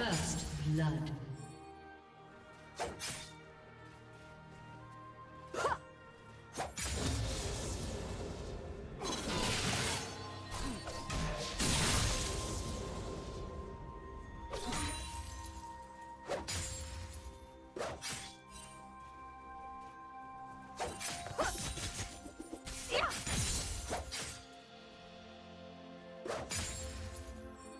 First blood.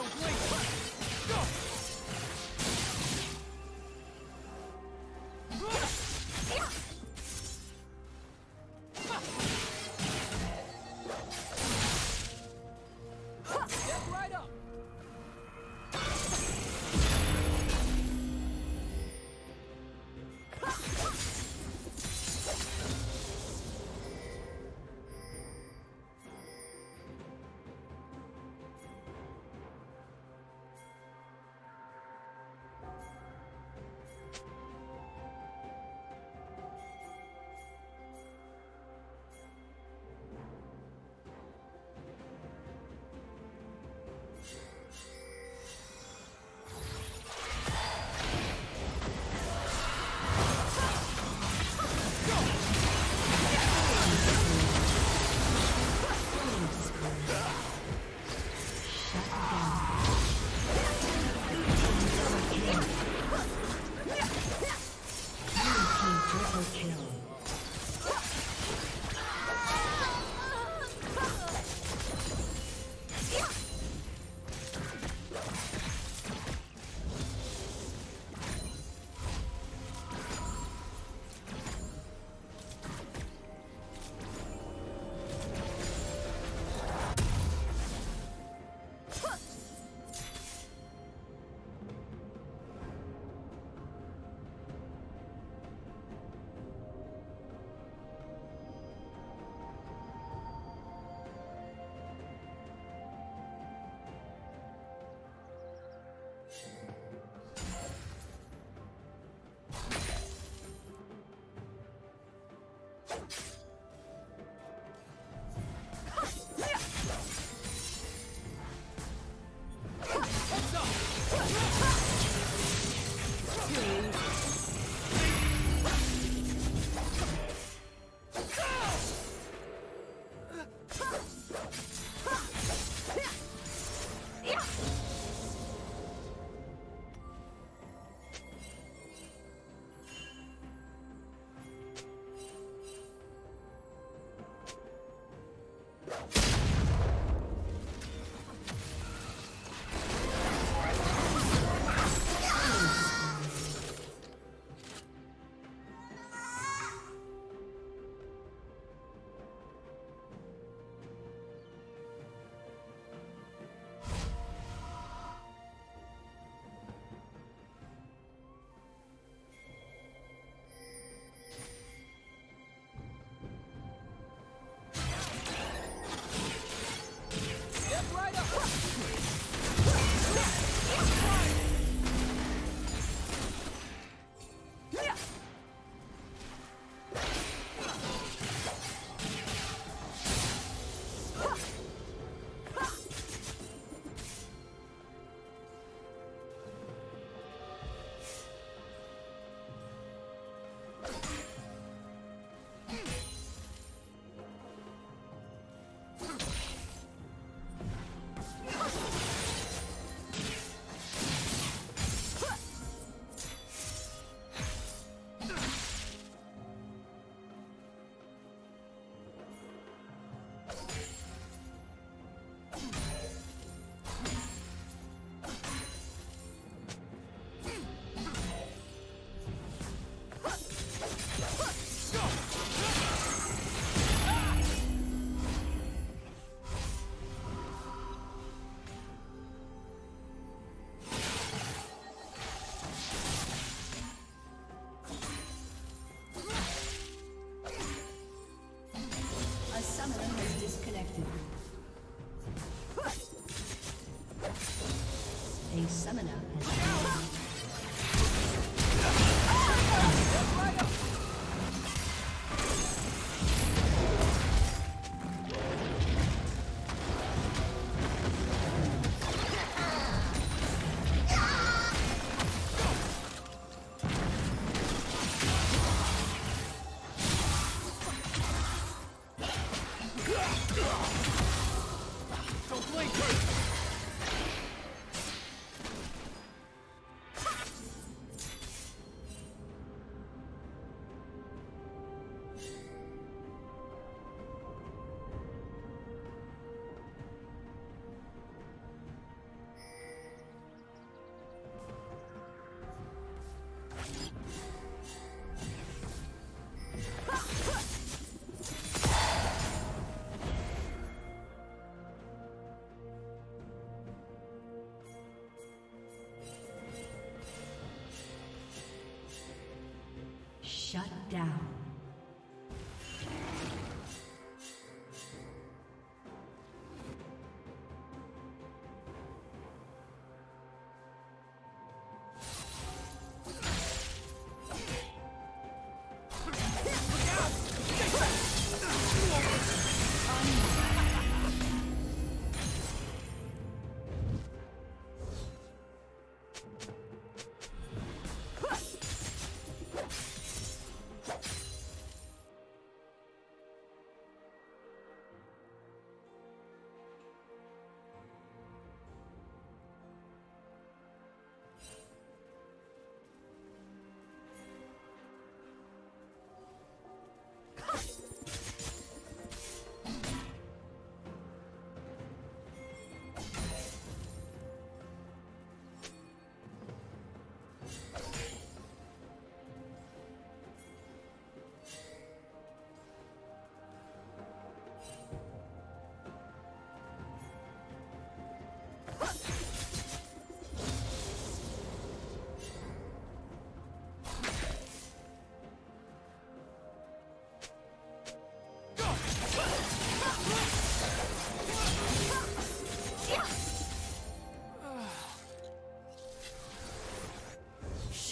so wait! you A summoner. has down.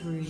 spree.